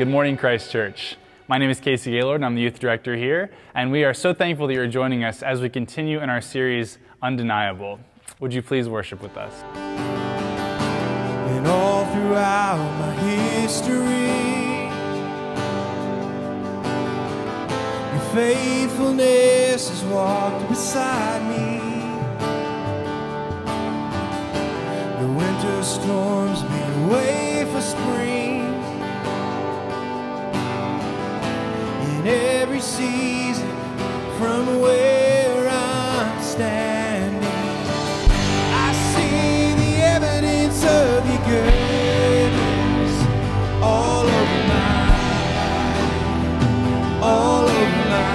Good morning, Christ Church. My name is Casey Gaylord, and I'm the youth director here, and we are so thankful that you're joining us as we continue in our series, Undeniable. Would you please worship with us? And all throughout my history, your faithfulness has walked beside me. The winter storms made way for spring. Every season, from where I'm standing, I see the evidence of your goodness all over my life, all over my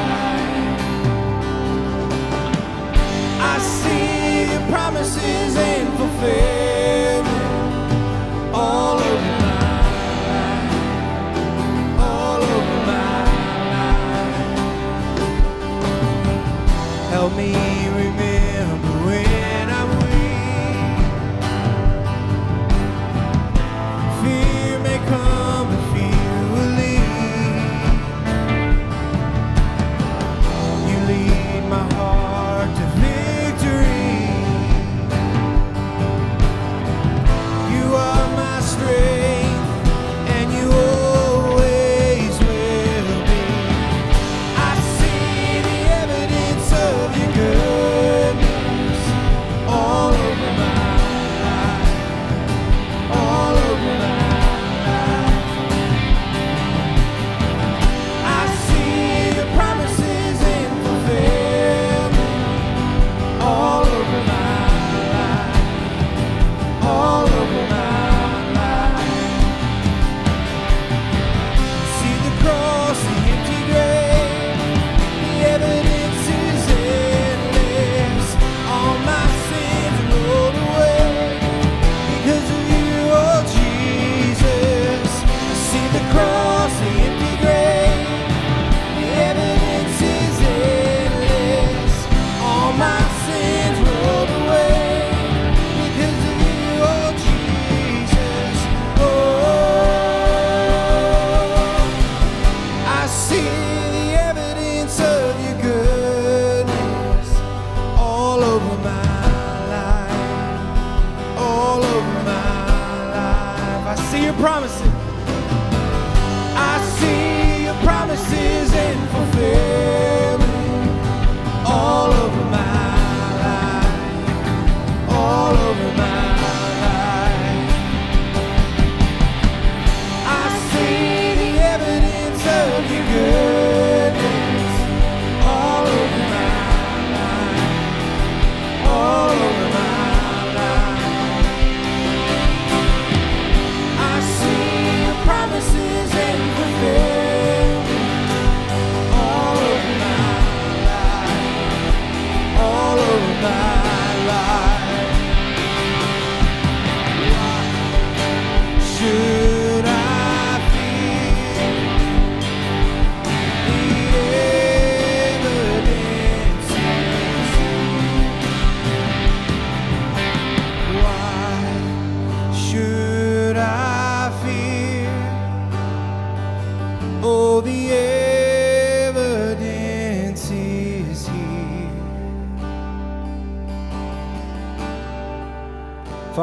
life. I see your promises and fulfillment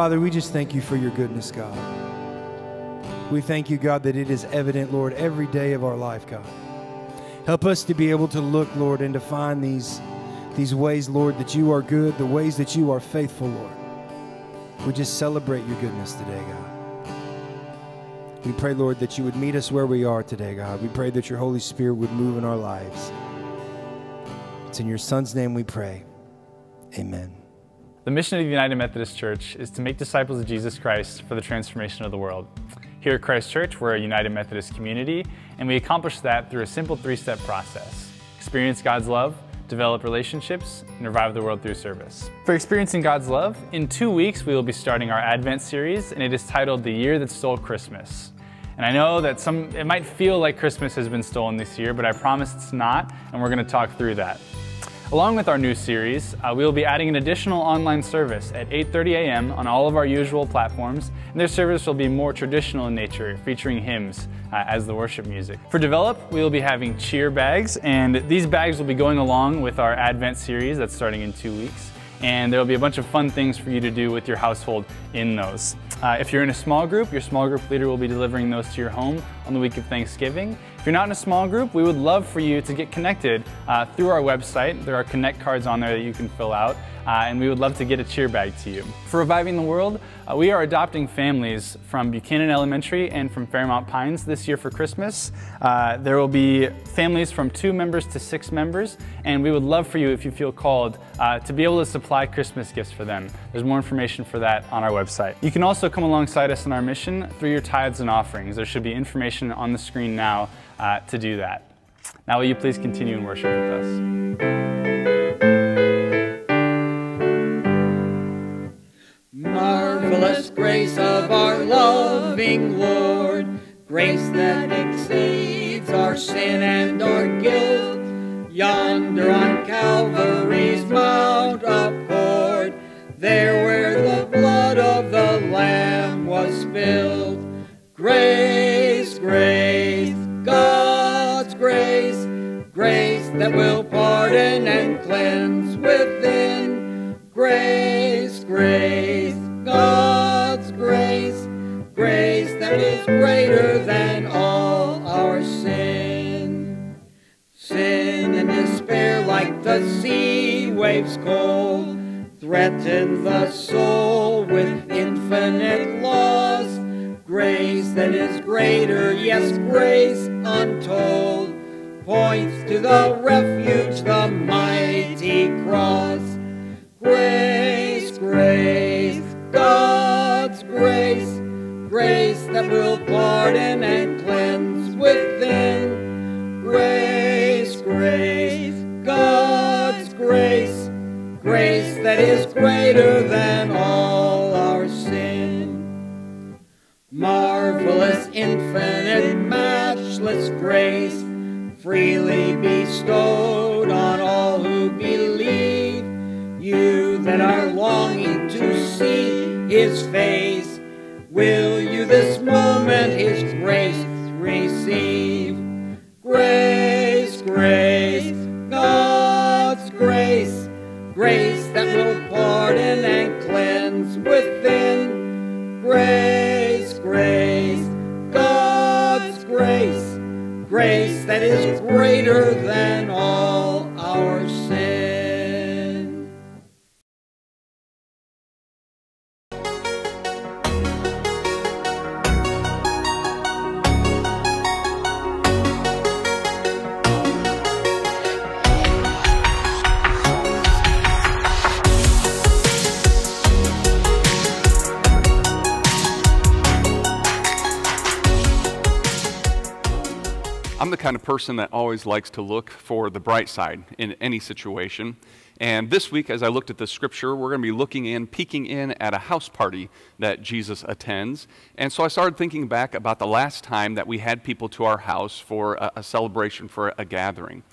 Father, we just thank you for your goodness, God. We thank you, God, that it is evident, Lord, every day of our life, God. Help us to be able to look, Lord, and to find these, these ways, Lord, that you are good, the ways that you are faithful, Lord. We just celebrate your goodness today, God. We pray, Lord, that you would meet us where we are today, God. We pray that your Holy Spirit would move in our lives. It's in your Son's name we pray. Amen. The mission of the United Methodist Church is to make disciples of Jesus Christ for the transformation of the world. Here at Christ Church, we're a United Methodist community, and we accomplish that through a simple three step process experience God's love, develop relationships, and revive the world through service. For experiencing God's love, in two weeks we will be starting our Advent series, and it is titled The Year That Stole Christmas. And I know that some it might feel like Christmas has been stolen this year, but I promise it's not, and we're going to talk through that. Along with our new series, uh, we will be adding an additional online service at 8.30 a.m. on all of our usual platforms, and this service will be more traditional in nature, featuring hymns uh, as the worship music. For Develop, we will be having cheer bags, and these bags will be going along with our Advent series that's starting in two weeks and there will be a bunch of fun things for you to do with your household in those. Uh, if you're in a small group, your small group leader will be delivering those to your home on the week of Thanksgiving. If you're not in a small group, we would love for you to get connected uh, through our website. There are connect cards on there that you can fill out, uh, and we would love to get a cheer bag to you. For Reviving the World, uh, we are adopting families from Buchanan Elementary and from Fairmount Pines this year for Christmas. Uh, there will be families from two members to six members, and we would love for you, if you feel called, uh, to be able to supply Christmas gifts for them. There's more information for that on our website. You can also come alongside us in our mission through your tithes and offerings. There should be information on the screen now uh, to do that. Now, will you please continue in worship with us? Marvelous grace of our loving Lord, grace that exceeds our sin and our guilt. Yonder on Calvary's mount upward, there where the blood of the Lamb was spilled. Grace, waves cold threaten the soul with infinite loss. Grace that is greater, yes, grace untold, points to the refuge, the mighty cross. Grace, grace, God's grace, grace that will pardon and grace that is greater than all our sin. Marvelous, infinite, matchless grace, freely bestowed on all who believe. You that are longing to see his face, will you this moment his grace receive? Grace, grace, person that always likes to look for the bright side in any situation. And this week, as I looked at the scripture, we're going to be looking in, peeking in at a house party that Jesus attends. And so I started thinking back about the last time that we had people to our house for a, a celebration, for a gathering.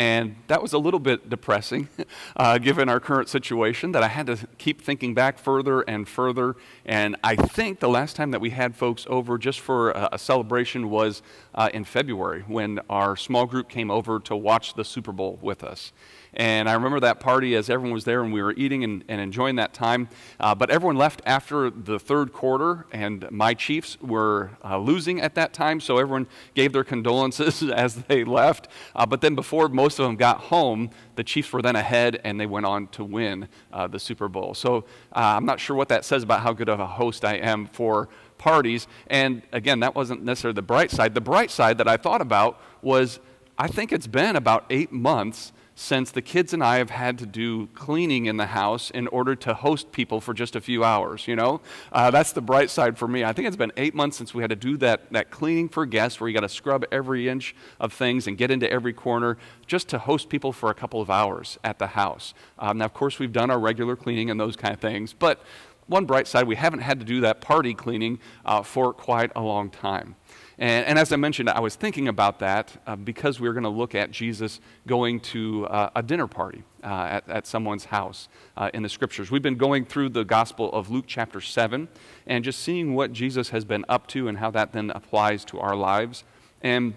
And that was a little bit depressing, uh, given our current situation, that I had to keep thinking back further and further. And I think the last time that we had folks over just for a, a celebration was uh, in February when our small group came over to watch the Super Bowl with us. And I remember that party as everyone was there and we were eating and, and enjoying that time. Uh, but everyone left after the third quarter, and my Chiefs were uh, losing at that time, so everyone gave their condolences as they left. Uh, but then before most of them got home, the Chiefs were then ahead and they went on to win uh, the Super Bowl. So uh, I'm not sure what that says about how good of a host I am for parties. And again, that wasn't necessarily the bright side. The bright side that I thought about was I think it's been about eight months since the kids and I have had to do cleaning in the house in order to host people for just a few hours, you know? Uh, that's the bright side for me. I think it's been eight months since we had to do that, that cleaning for guests where you got to scrub every inch of things and get into every corner just to host people for a couple of hours at the house. Um, now, of course, we've done our regular cleaning and those kind of things, but one bright side, we haven't had to do that party cleaning uh, for quite a long time. And, and, as I mentioned, I was thinking about that uh, because we are going to look at Jesus going to uh, a dinner party uh, at, at, someone's house uh, in the scriptures. We've been going through the Gospel of Luke, chapter 7, and just seeing what Jesus has been up to and how that then applies to our lives. And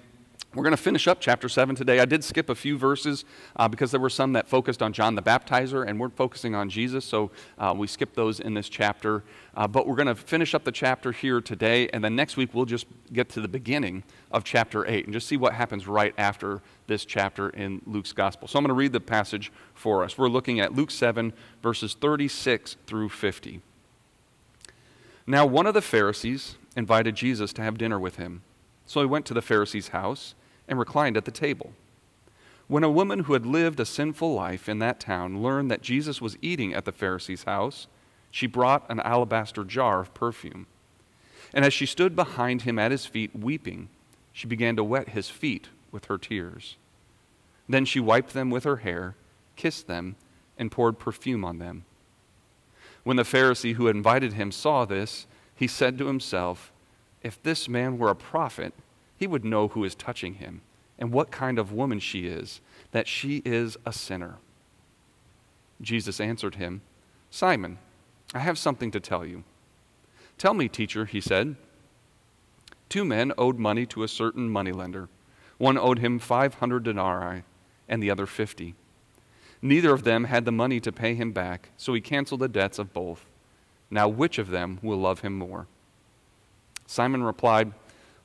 we're going to finish up chapter 7 today. I did skip a few verses uh, because there were some that focused on John the Baptizer and weren't focusing on Jesus, so uh, we skipped those in this chapter. Uh, but we're going to finish up the chapter here today, and then next week we'll just get to the beginning of chapter 8 and just see what happens right after this chapter in Luke's Gospel. So I'm going to read the passage for us. We're looking at Luke 7, verses 36 through 50. Now, one of the Pharisees invited Jesus to have dinner with him. So he went to the Pharisee's house and reclined at the table. When a woman who had lived a sinful life in that town learned that Jesus was eating at the Pharisee's house, she brought an alabaster jar of perfume. And as she stood behind him at his feet weeping, she began to wet his feet with her tears. Then she wiped them with her hair, kissed them, and poured perfume on them. When the Pharisee who had invited him saw this, he said to himself, If this man were a prophet, he would know who is touching him and what kind of woman she is, that she is a sinner. Jesus answered him, Simon, I have something to tell you. Tell me, teacher, he said. Two men owed money to a certain moneylender. One owed him 500 denarii, and the other 50. Neither of them had the money to pay him back, so he canceled the debts of both. Now, which of them will love him more? Simon replied,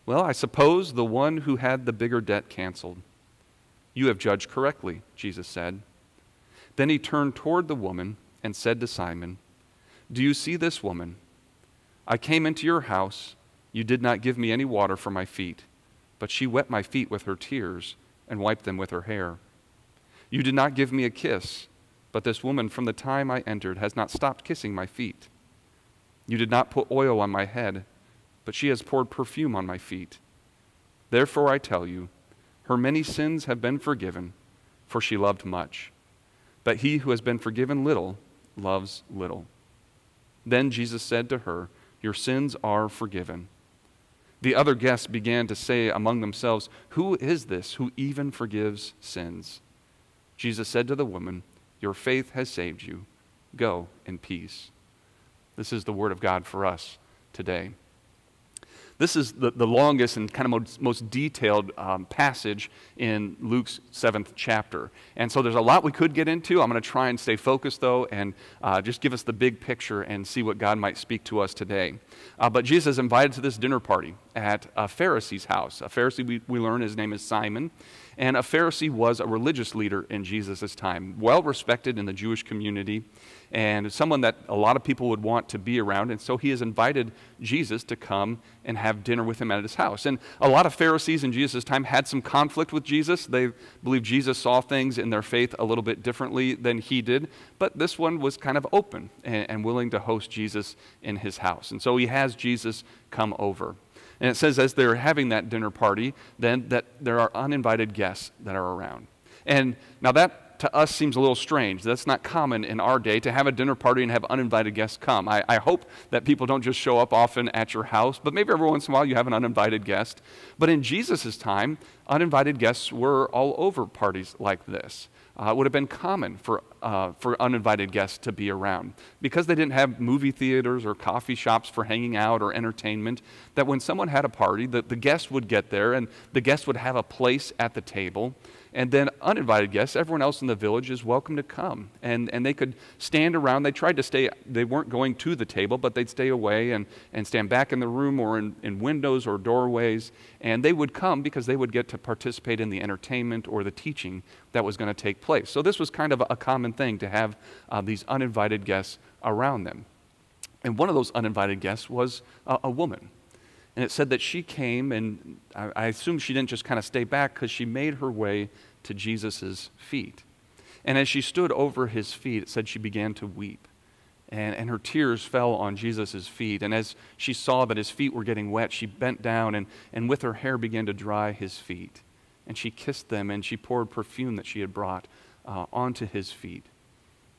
well, I suppose the one who had the bigger debt canceled. You have judged correctly, Jesus said. Then he turned toward the woman and said to Simon, Do you see this woman? I came into your house. You did not give me any water for my feet, but she wet my feet with her tears and wiped them with her hair. You did not give me a kiss, but this woman from the time I entered has not stopped kissing my feet. You did not put oil on my head but she has poured perfume on my feet. Therefore I tell you, her many sins have been forgiven, for she loved much. But he who has been forgiven little loves little. Then Jesus said to her, Your sins are forgiven. The other guests began to say among themselves, Who is this who even forgives sins? Jesus said to the woman, Your faith has saved you. Go in peace. This is the word of God for us today. This is the, the longest and kind of most, most detailed um, passage in Luke's seventh chapter. And so there's a lot we could get into. I'm going to try and stay focused, though, and uh, just give us the big picture and see what God might speak to us today. Uh, but Jesus is invited to this dinner party at a Pharisee's house. A Pharisee, we, we learn his name is Simon. And a Pharisee was a religious leader in Jesus' time, well respected in the Jewish community and someone that a lot of people would want to be around. And so he has invited Jesus to come and have dinner with him at his house. And a lot of Pharisees in Jesus' time had some conflict with Jesus. They believed Jesus saw things in their faith a little bit differently than he did. But this one was kind of open and, and willing to host Jesus in his house. And so he has Jesus come over. And it says, as they're having that dinner party, then that there are uninvited guests that are around. And now that to us seems a little strange. That's not common in our day to have a dinner party and have uninvited guests come. I, I, hope that people don't just show up often at your house, but maybe every once in a while you have an uninvited guest. But in Jesus' time, uninvited guests were all over parties like this. Uh, it would have been common for, uh, for uninvited guests to be around. Because they didn't have movie theaters or coffee shops for hanging out or entertainment, that when someone had a party, the, the guest would get there and the guest would have a place at the table. And then uninvited guests, everyone else in the village is welcome to come. And, and they could stand around. They tried to stay, they weren't going to the table, but they'd stay away and, and stand back in the room or in, in windows or doorways. And they would come because they would get to participate in the entertainment or the teaching that was going to take place. So this was kind of a common thing to have uh, these uninvited guests around them. And one of those uninvited guests was a, a woman. And it said that she came, and I, I assume she didn't just kind of stay back because she made her way to Jesus' feet. And as she stood over his feet, it said she began to weep. And, and her tears fell on Jesus' feet. And as she saw that his feet were getting wet, she bent down and, and with her hair began to dry his feet. And she kissed them and she poured perfume that she had brought uh, onto his feet.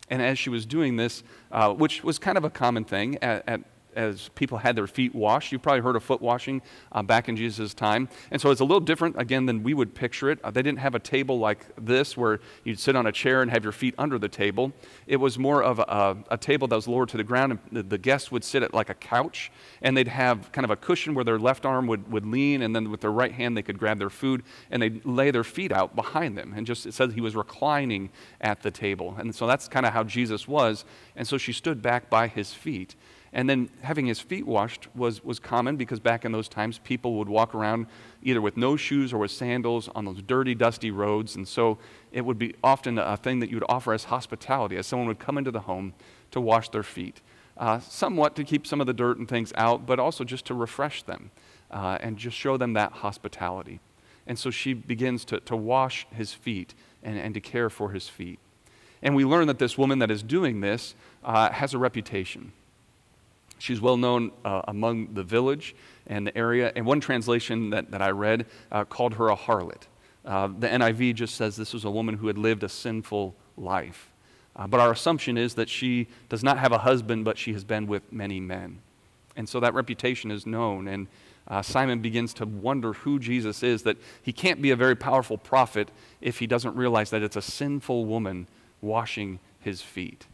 And as she was doing this, uh, which was kind of a common thing at, at as people had their feet washed. You probably heard of foot washing uh, back in Jesus' time. And so it's a little different, again, than we would picture it. Uh, they didn't have a table like this where you'd sit on a chair and have your feet under the table. It was more of a, a table that was lowered to the ground, and the, the guests would sit at like a couch, and they'd have kind of a cushion where their left arm would, would lean, and then with their right hand they could grab their food, and they'd lay their feet out behind them. And just it says he was reclining at the table. And so that's kind of how Jesus was. And so she stood back by his feet. And then having his feet washed was, was common because back in those times, people would walk around either with no shoes or with sandals on those dirty, dusty roads. And so it would be often a thing that you would offer as hospitality, as someone would come into the home to wash their feet. Uh, somewhat to keep some of the dirt and things out, but also just to refresh them uh, and just show them that hospitality. And so she begins to, to wash his feet and, and to care for his feet. And we learn that this woman that is doing this uh, has a reputation. She's well known uh, among the village and the area. And one translation that, that I read uh, called her a harlot. Uh, the NIV just says this was a woman who had lived a sinful life. Uh, but our assumption is that she does not have a husband, but she has been with many men. And so that reputation is known. And uh, Simon begins to wonder who Jesus is, that he can't be a very powerful prophet if he doesn't realize that it's a sinful woman washing his feet.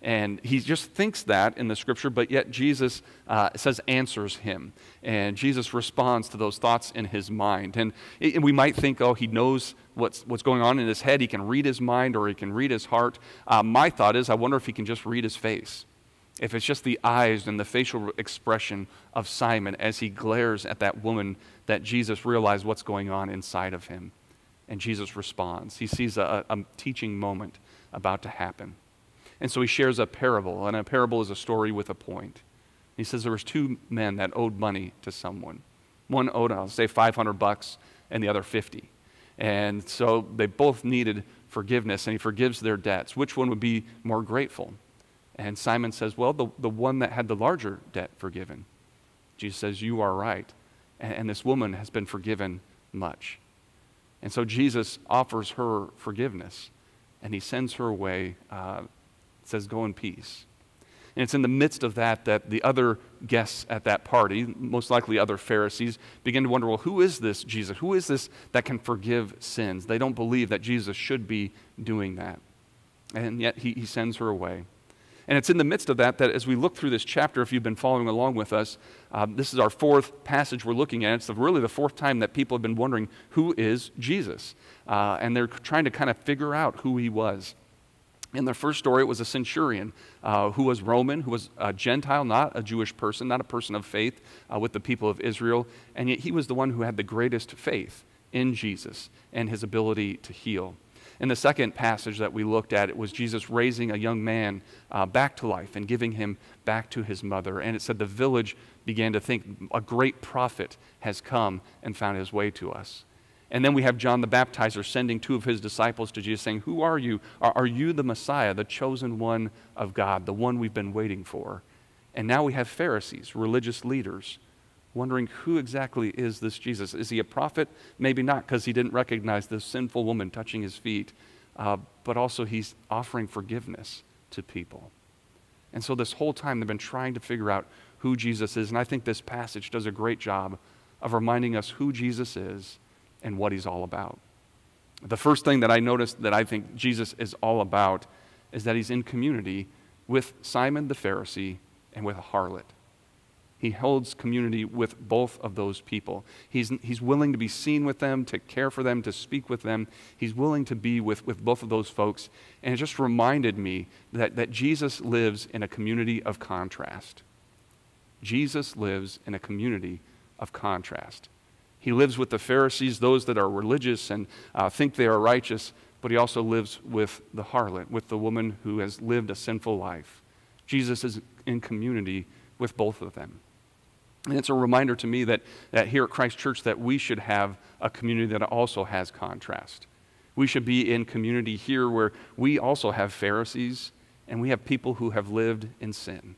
And he just thinks that in the scripture, but yet Jesus uh, says answers him. And Jesus responds to those thoughts in his mind. And, and, we might think, oh, he knows what's, what's going on in his head. He can read his mind or he can read his heart. Uh, my thought is, I wonder if he can just read his face. If it's just the eyes and the facial expression of Simon as he glares at that woman, that Jesus realized what's going on inside of him. And Jesus responds. He sees a, a teaching moment about to happen. And so he shares a parable, and a parable is a story with a point. He says there was two men that owed money to someone. One owed, I'll say, 500 bucks, and the other 50. And so they both needed forgiveness, and he forgives their debts. Which one would be more grateful? And Simon says, Well, the, the one that had the larger debt forgiven. Jesus says, You are right. And, and this woman has been forgiven much. And so Jesus offers her forgiveness, and he sends her away uh, says, Go in peace. And it's in the midst of that that the other guests at that party, most likely other Pharisees, begin to wonder well, who is this Jesus? Who is this that can forgive sins? They don't believe that Jesus should be doing that. And yet he, he sends her away. And it's in the midst of that that as we look through this chapter, if you've been following along with us, uh, this is our fourth passage we're looking at. It's really the fourth time that people have been wondering who is Jesus. Uh, and they're trying to kind of figure out who he was. In the first story, it was a centurion uh, who was Roman, who was a Gentile, not a Jewish person, not a person of faith uh, with the people of Israel. And yet he was the one who had the greatest faith in Jesus and his ability to heal. In the second passage that we looked at, it was Jesus raising a young man uh, back to life and giving him back to his mother. And it said the village began to think a great prophet has come and found his way to us. And then we have John the Baptizer sending two of his disciples to Jesus, saying, Who are you? Are, you the Messiah, the chosen one of God, the one we've been waiting for? And now we have Pharisees, religious leaders, wondering who exactly is this Jesus? Is he a prophet? Maybe not, because he didn't recognize this sinful woman touching his feet, uh, but also he's offering forgiveness to people. And so this whole time they've been trying to figure out who Jesus is. And I think this passage does a great job of reminding us who Jesus is and what he's all about. The first thing that I noticed that I think Jesus is all about is that he's in community with Simon the Pharisee and with a harlot. He holds community with both of those people. He's, he's willing to be seen with them, to care for them, to speak with them. He's willing to be with, with both of those folks. And it just reminded me that, that Jesus lives in a community of contrast. Jesus lives in a community of contrast. He lives with the Pharisees, those that are religious and uh, think they are righteous, but he also lives with the harlot, with the woman who has lived a sinful life. Jesus is in community with both of them. And it's a reminder to me that, that here at Christ Church that we should have a community that also has contrast. We should be in community here where we also have Pharisees and we have people who have lived in sin.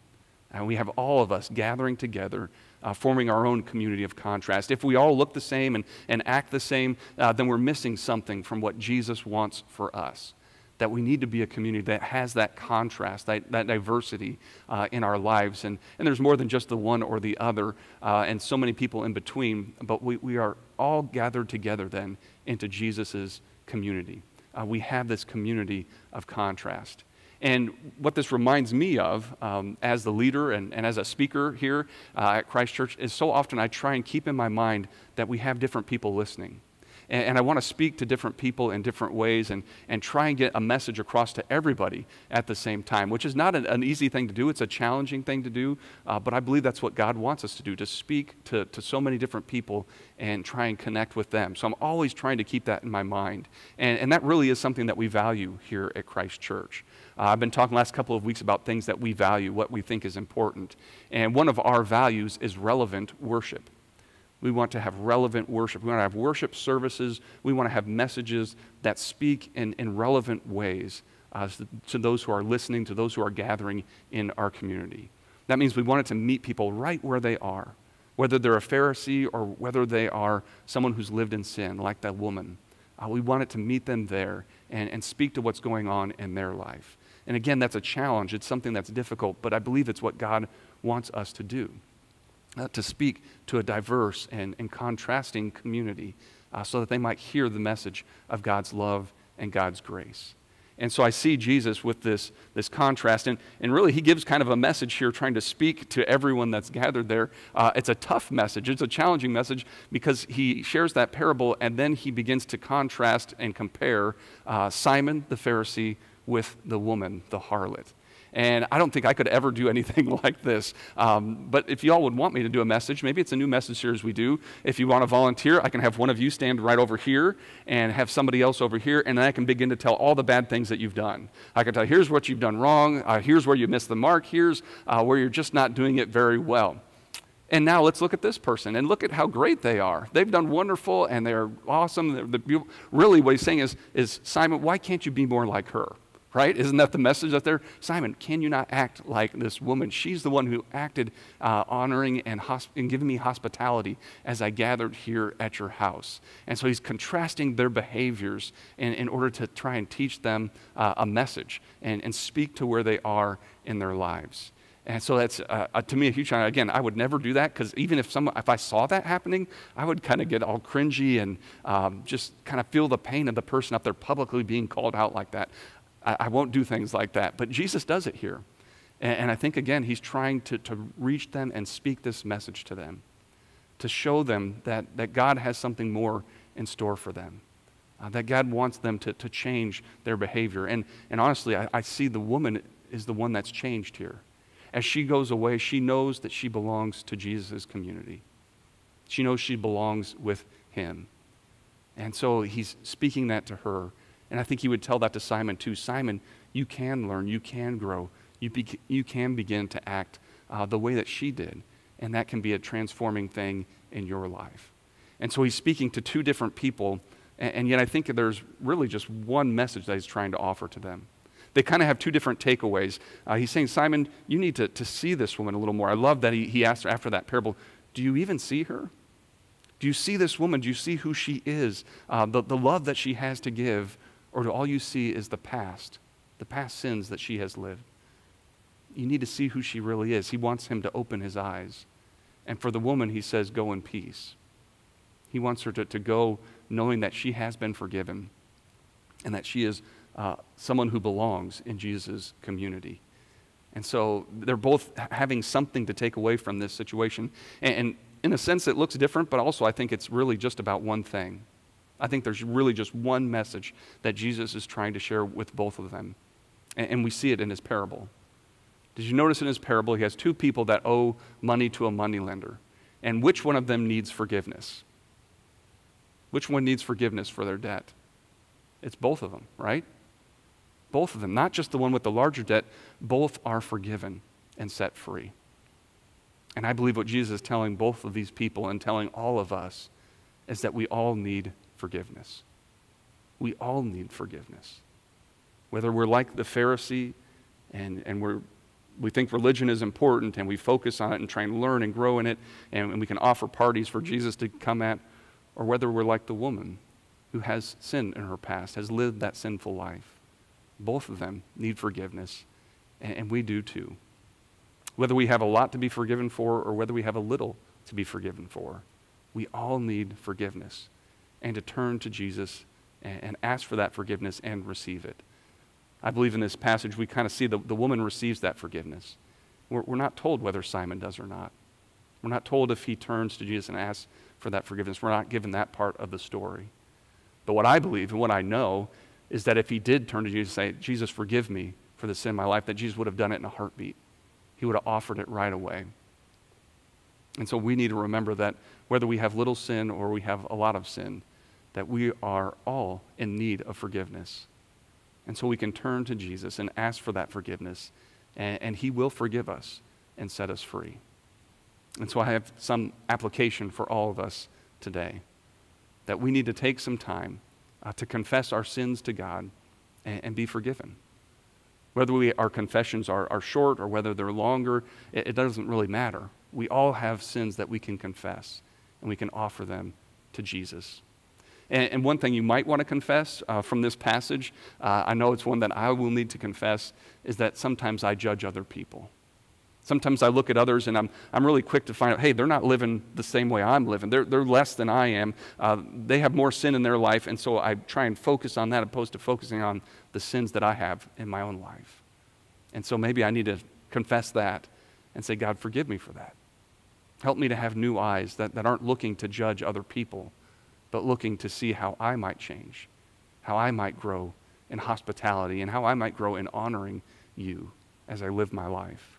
And we have all of us gathering together uh, forming our own community of contrast. If we all look the same and, and act the same, uh, then we're missing something from what Jesus wants for us. that we need to be a community that has that contrast, that, that diversity uh, in our lives. And, and there's more than just the one or the other, uh, and so many people in between, but we, we are all gathered together then into Jesus' community. Uh, we have this community of contrast. And what this reminds me of um, as the leader and, and, as a speaker here uh, at Christ Church is so often I try and keep in my mind that we have different people listening. And, and I want to speak to different people in different ways and, and try and get a message across to everybody at the same time, which is not an, an easy thing to do. It's a challenging thing to do, uh, but I believe that's what God wants us to do to speak to, to so many different people and try and connect with them. So I'm always trying to keep that in my mind. And, and that really is something that we value here at Christ Church. Uh, I've been talking last couple of weeks about things that we value, what we think is important. And one of our values is relevant worship. We want to have relevant worship. We want to have worship services. We want to have messages that speak in, in relevant ways uh, to those who are listening, to those who are gathering in our community. That means we want it to meet people right where they are, whether they're a Pharisee or whether they are someone who's lived in sin, like that woman. Uh, we want it to meet them there and, and speak to what's going on in their life. And again, that's a challenge. It's something that's difficult, but I believe it's what God wants us to do uh, to speak to a diverse and, and contrasting community uh, so that they might hear the message of God's love and God's grace. And so I see Jesus with this, this contrast. And, and really, he gives kind of a message here trying to speak to everyone that's gathered there. Uh, it's a tough message, it's a challenging message because he shares that parable and then he begins to contrast and compare uh, Simon the Pharisee with the woman, the harlot. And I don't think I could ever do anything like this. Um, but if y'all would want me to do a message, maybe it's a new message series we do. If you want to volunteer, I can have one of you stand right over here and have somebody else over here, and then I can begin to tell all the bad things that you've done. I can tell, here's what you've done wrong, uh, here's where you missed the mark, here's uh, where you're just not doing it very well. And now let's look at this person and look at how great they are. They've done wonderful and they're awesome. They're, really, what he's saying is, is, Simon, why can't you be more like her? Right? Isn't that the message out there? Simon, can you not act like this woman? She's the one who acted uh, honoring and, hosp- and giving me hospitality as I gathered here at your house. And so he's contrasting their behaviors in, in order to try and teach them uh, a message and, and speak to where they are in their lives. And so that's uh, uh to me a huge challenge. Again, I would never do that because even if someone, if I saw that happening, I would kind of get all cringy and um, just kind of feel the pain of the person up there publicly being called out like that. I, I won't do things like that. But Jesus does it here. And, and I think, again, he's trying to, to reach them and speak this message to them, to show them that, that God has something more in store for them. Uh, that God wants them to, to change their behavior. And, and honestly, I, I see the woman is the one that's changed here. As she goes away, she knows that she belongs to Jesus' community. She knows she belongs with him. And so he's speaking that to her. And I think he would tell that to Simon too. Simon, you can learn, you can grow, you, be, you can begin to act uh, the way that she did. And that can be a transforming thing in your life. And so he's speaking to two different people, and, and yet I think there's really just one message that he's trying to offer to them. They kind of have two different takeaways. Uh, he's saying, Simon, you need to, to see this woman a little more. I love that he, he asked after that parable, Do you even see her? Do you see this woman? Do you see who she is? Uh, the, the love that she has to give or do all you see is the past, the past sins that she has lived? You need to see who she really is. He wants him to open his eyes. And for the woman, he says, Go in peace. He wants her to, to go knowing that she has been forgiven and that she is uh, someone who belongs in Jesus' community. And so they're both having something to take away from this situation. And, and in a sense, it looks different, but also I think it's really just about one thing I think there's really just one message that Jesus is trying to share with both of them. And, and we see it in his parable. Did you notice in his parable, he has two people that owe money to a moneylender? And which one of them needs forgiveness? Which one needs forgiveness for their debt? It's both of them, right? Both of them, not just the one with the larger debt, both are forgiven and set free. And I believe what Jesus is telling both of these people and telling all of us is that we all need forgiveness. We all need forgiveness. Whether we're like the Pharisee and, and we're, we think religion is important and we focus on it and try and learn and grow in it and, and we can offer parties for Jesus to come at, or whether we're like the woman who has sin in her past, has lived that sinful life. Both of them need forgiveness, and, and we do too. Whether we have a lot to be forgiven for or whether we have a little to be forgiven for, we all need forgiveness and to turn to Jesus and, and ask for that forgiveness and receive it. I believe in this passage we kind of see the, the woman receives that forgiveness. We're, we're not told whether Simon does or not. We're not told if he turns to Jesus and asks for that forgiveness. We're not given that part of the story. But what I believe and what I know is that if he did turn to Jesus and say, Jesus, forgive me for the sin in my life, that Jesus would have done it in a heartbeat. He would have offered it right away. And so we need to remember that whether we have little sin or we have a lot of sin, that we are all in need of forgiveness. And so we can turn to Jesus and ask for that forgiveness, and, and He will forgive us and set us free. And so I have some application for all of us today that we need to take some time uh, to confess our sins to God and, and, be forgiven. Whether we, our confessions are, are short or whether they're longer, it, it doesn't really matter. We all have sins that we can confess and we can offer them to Jesus. And, and one thing you might want to confess uh, from this passage, uh, I know it's one that I will need to confess, is that sometimes I judge other people. Sometimes I look at others and I'm, I'm really quick to find out, hey, they're not living the same way I'm living. They're, they're less than I am. Uh, they have more sin in their life, and so I try and focus on that opposed to focusing on the sins that I have in my own life. And so maybe I need to confess that and say, God, forgive me for that. Help me to have new eyes that, that aren't looking to judge other people, but looking to see how I might change, how I might grow in hospitality, and how I might grow in honoring you as I live my life.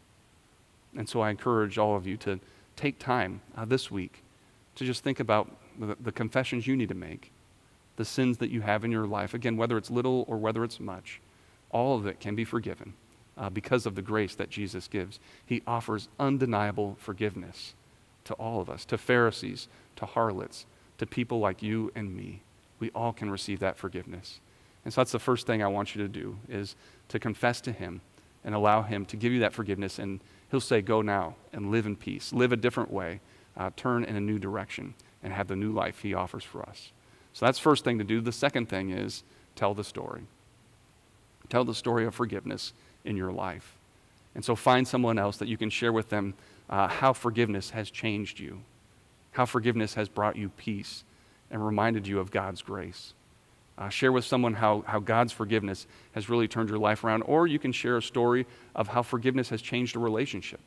And so I encourage all of you to take time uh, this week to just think about the, the confessions you need to make, the sins that you have in your life. Again, whether it's little or whether it's much, all of it can be forgiven uh, because of the grace that Jesus gives. He offers undeniable forgiveness to all of us, to Pharisees, to harlots, to people like you and me. We all can receive that forgiveness. And so that's the first thing I want you to do is to confess to him and allow him to give you that forgiveness. And he'll say go now and live in peace. Live a different way. Uh, turn in a new direction and have the new life he offers for us. So that's first thing to do. The second thing is tell the story. Tell the story of forgiveness in your life. And so find someone else that you can share with them uh, how forgiveness has changed you, how forgiveness has brought you peace and reminded you of God's grace. Uh, share with someone how, how God's forgiveness has really turned your life around, or you can share a story of how forgiveness has changed a relationship.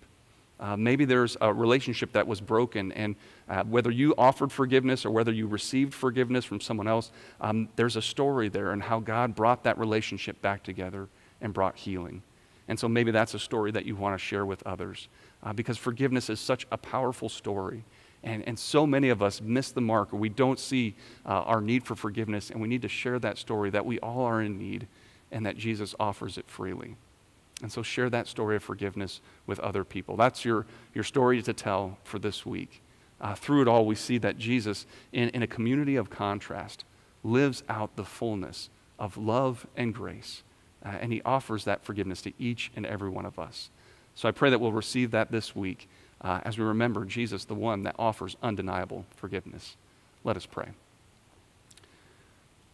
Uh, maybe there's a relationship that was broken, and uh, whether you offered forgiveness or whether you received forgiveness from someone else, um, there's a story there and how God brought that relationship back together and brought healing. And so maybe that's a story that you want to share with others uh, because forgiveness is such a powerful story. And, and so many of us miss the mark or we don't see uh, our need for forgiveness, and we need to share that story that we all are in need and that Jesus offers it freely. And so share that story of forgiveness with other people. That's your, your story to tell for this week. Uh, through it all, we see that Jesus, in, in a community of contrast, lives out the fullness of love and grace. Uh, and he offers that forgiveness to each and every one of us. So I pray that we'll receive that this week uh, as we remember Jesus, the one that offers undeniable forgiveness. Let us pray.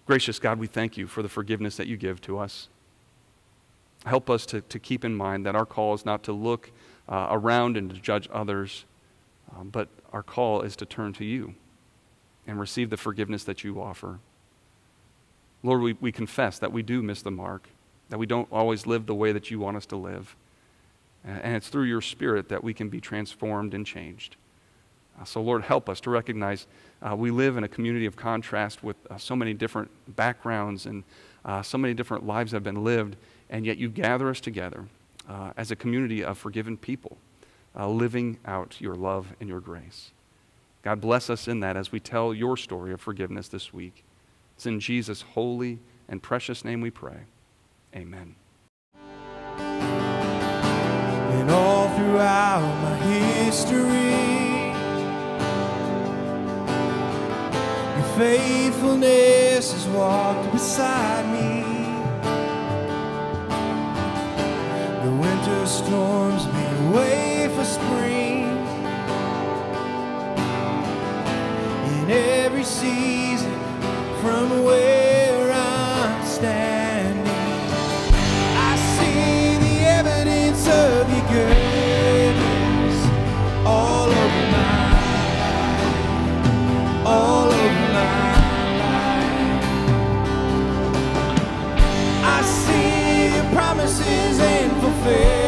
Gracious God, we thank you for the forgiveness that you give to us. Help us to, to keep in mind that our call is not to look uh, around and to judge others, um, but our call is to turn to you and receive the forgiveness that you offer. Lord, we, we confess that we do miss the mark, that we don't always live the way that you want us to live. And it's through your Spirit that we can be transformed and changed. Uh, so, Lord, help us to recognize uh, we live in a community of contrast with uh, so many different backgrounds and uh, so many different lives have been lived, and yet you gather us together uh, as a community of forgiven people, uh, living out your love and your grace. God bless us in that as we tell your story of forgiveness this week. It's in Jesus' holy and precious name we pray. Amen throughout my history. Your faithfulness has walked beside me. The winter storms made way for spring. In every season, from where promises ain't fulfilled.